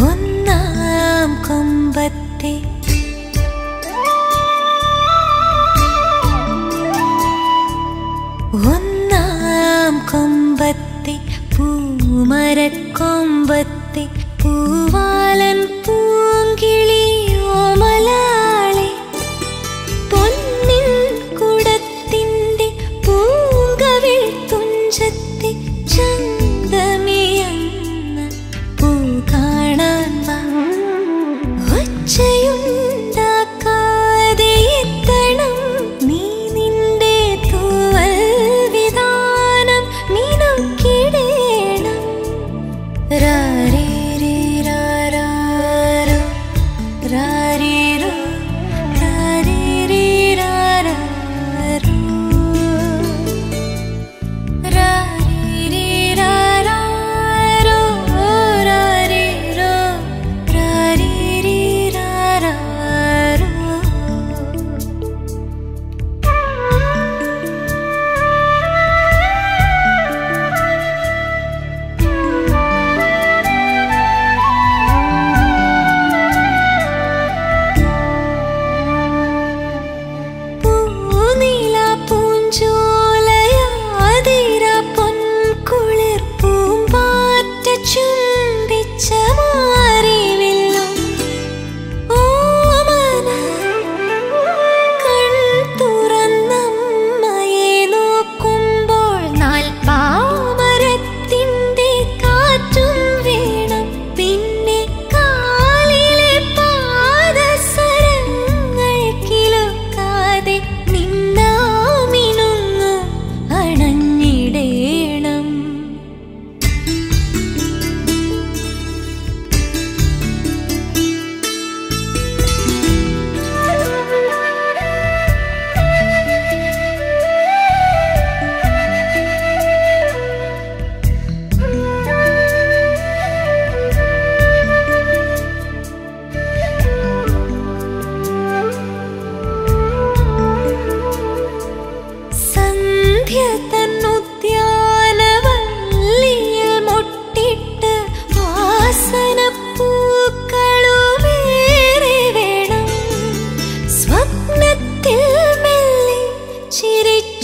one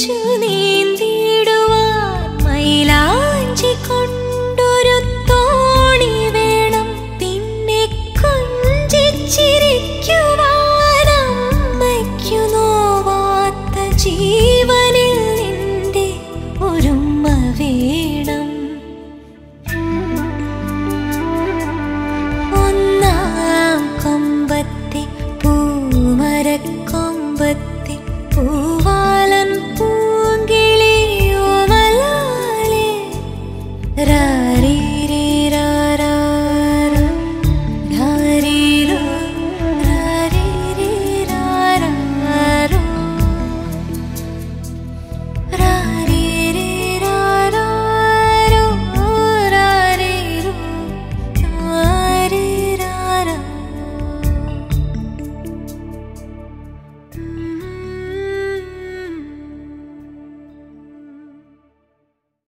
祝你 nada.